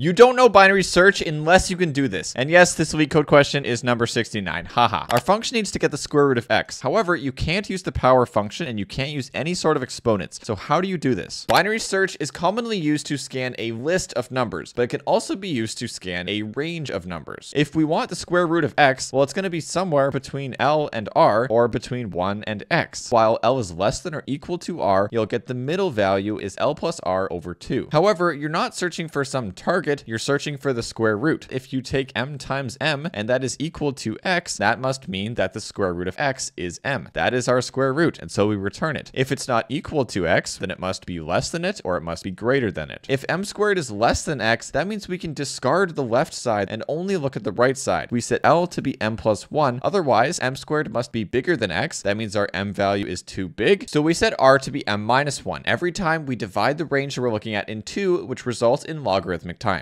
You don't know binary search unless you can do this. And yes, this LeetCode question is number 69. Haha. Our function needs to get the square root of x. However, you can't use the power function and you can't use any sort of exponents. So how do you do this? Binary search is commonly used to scan a list of numbers, but it can also be used to scan a range of numbers. If we want the square root of x, well, it's going to be somewhere between L and R or between 1 and x. While L is less than or equal to R, you'll get the middle value is L plus R over 2. However, you're not searching for some target you're searching for the square root. If you take m times m and that is equal to x, that must mean that the square root of x is m. That is our square root, and so we return it. If it's not equal to x, then it must be less than it or it must be greater than it. If m squared is less than x, that means we can discard the left side and only look at the right side. We set L to be m plus 1, otherwise m squared must be bigger than x. That means our m value is too big, so we set r to be m minus 1 every time we divide the range that we're looking at in 2, which results in logarithmic time.